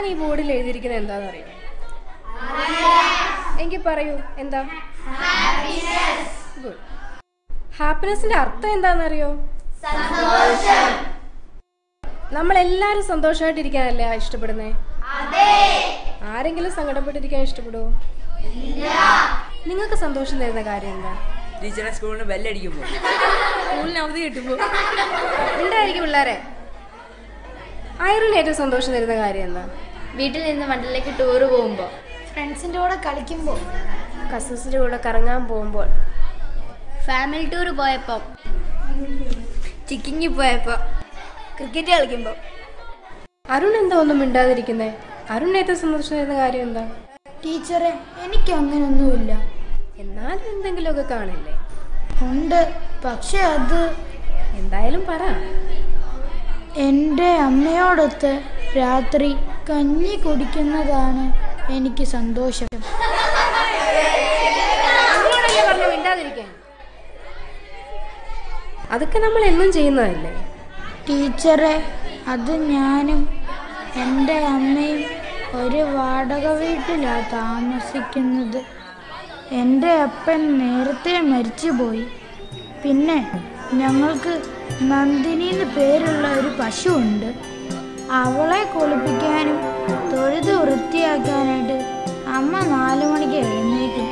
ഞാൻ ഈ ബോർഡിൽ എഴുതിയിരിക്കുന്നത് എന്താന്ന് എന്താണെന്നറിയോ എങ്കിൽ പറയൂ എന്താ? ഗുഡ് ഹാപ്പിനെസിന്റെ അർത്ഥം എന്താണെന്നറിയോ നമ്മൾ എല്ലാരും സന്തോഷമായിട്ടിരിക്കാനല്ലേ ഇഷ്ടപ്പെടുന്നേ? ആരെങ്കിലും സങ്കടപ്പെട്ടിരിക്കാൻ ഇഷ്ടപ്പെടുവോ? നിങ്ങൾക്ക് സന്തോഷം തരുന്ന കാര്യം എന്താ? ടീച്ചറെ സ്കൂളിന് ബെല്ലടിക്കുമ്പോൾ സ്കൂളിന് അവധി കിട്ടുമ്പോൾ ഉണ്ടായിരിക്കും പിള്ളേരെ. ആയിരുന്നു ഏറ്റവും സന്തോഷം തരുന്ന കാര്യം എന്താ? വീട്ടിൽ നിന്ന് വണ്ടിലേക്ക് ടൂർ പോകുമ്പോൾ ഫ്രണ്ട്സിന്റെ കൂടെ കളിക്കുമ്പോൾ കസിൻസിന്റെ കൂടെ കറങ്ങാൻ പോകുമ്പോൾ? ഫാമിലി ടൂർ പോയപ്പോൾ ചിക്കിങ്ങി പോയപ്പോൾ ക്രിക്കറ്റ് കളിക്കുമ്പോൾ അരുൺ എന്താ ഒന്നും മിണ്ടാതിരിക്കുന്നേ? അരുൺ ഏറ്റവും സന്തോഷം തരുന്ന കാര്യം എന്താ? ടീച്ചറെ എനിക്ക് അങ്ങനെയൊന്നുമില്ല എന്നാലും എന്തെങ്കിലുമൊക്കെ കാണില്ലേ? ഉണ്ട്. പക്ഷെ അത് എന്തായാലും പറ. എന്റെ അമ്മയോടൊത്ത് രാത്രി കഞ്ഞി കുടിക്കുന്നതാണ് എനിക്ക് സന്തോഷം. അതൊക്കെ നമ്മൾ എന്നും ചെയ്യുന്നതല്ലേ? ടീച്ചറെ അത് ഞാനും എന്റെ അമ്മയും ഒരു വാടക വീട്ടിലാണ് താമസിക്കുന്നത്. എന്റെ അപ്പൻ നേരത്തെ മരിച്ചുപോയി. പിന്നെ ഞങ്ങൾക്ക് നന്ദിനി എന്ന് പേരുള്ള ഒരു പശുവുണ്ട്. അവളെ കുളിപ്പിക്കാനും തൊഴുത് വൃത്തിയാക്കാനായിട്ട് അമ്മ നാലു മണിക്ക് എഴുന്നേക്കും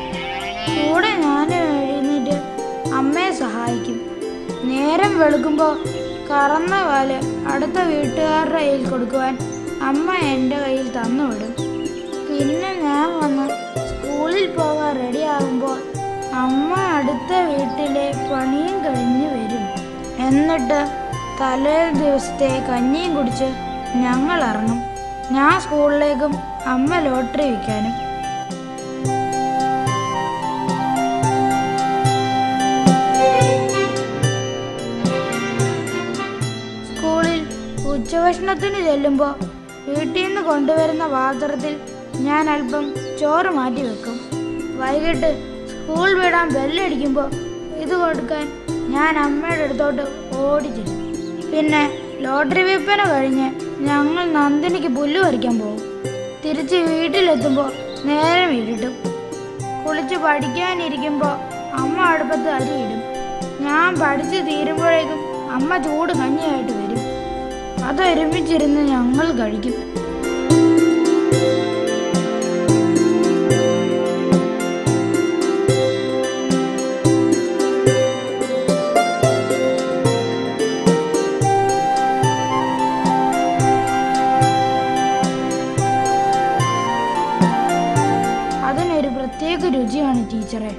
കൂടെ ഞാൻ എഴുന്നേറ്റ് അമ്മയെ സഹായിക്കും. നേരം വെളുക്കുമ്പോൾ കറന്ന പാൽ അടുത്ത വീട്ടുകാരുടെ കയ്യിൽ കൊടുക്കുവാൻ അമ്മ എന്റെ കയ്യിൽ തന്നുവിടും പിന്നെ ഞാൻ വന്ന് സ്കൂളിൽ പോകാൻ റെഡിയാകുമ്പോൾ അമ്മ അടുത്ത വീട്ടിലെ പണിയും കഴിഞ്ഞ് വരും. എന്നിട്ട് തലേ ദിവസത്തെ കഞ്ഞിയും കുടിച്ച് ഞങ്ങൾ ഇറങ്ങും ഞാൻ സ്കൂളിലേക്കും അമ്മ ലോട്ടറി വിൽക്കാനും. സ്കൂളിൽ ഉച്ചഭക്ഷണത്തിന് ചെല്ലുമ്പോൾ വീട്ടിൽ നിന്ന് കൊണ്ടുവരുന്ന പാത്രത്തിൽ ഞാൻ അല്പം ചോറ് മാറ്റി വെക്കും. വൈകിട്ട് സ്കൂൾ വിടാൻ ബെല്ലടിക്കുമ്പോൾ ഇത് കൊടുക്കാൻ ഞാൻ അമ്മയുടെ അടുത്തോട്ട് ഓടിച്ചിടും പിന്നെ ലോട്ടറി വിൽപ്പന കഴിഞ്ഞ് ഞങ്ങൾ നന്ദിനിക്ക് പുല്ല് പറിക്കാൻ പോകും. തിരിച്ച് വീട്ടിലെത്തുമ്പോൾ നേരം ഇരുട്ടും. കുളിച്ച് പഠിക്കാനിരിക്കുമ്പോൾ അമ്മ അടുപ്പത്ത് അരിയിടും ഞാൻ പഠിച്ച് തീരുമ്പോഴേക്കും അമ്മ ചൂട് കഞ്ഞിയായിട്ട് വരും. അതൊരുമിച്ചിരുന്ന് ഞങ്ങൾ കഴിക്കും. ഒരു പ്രത്യേക രുചിയാണ് ടീച്ചറെ.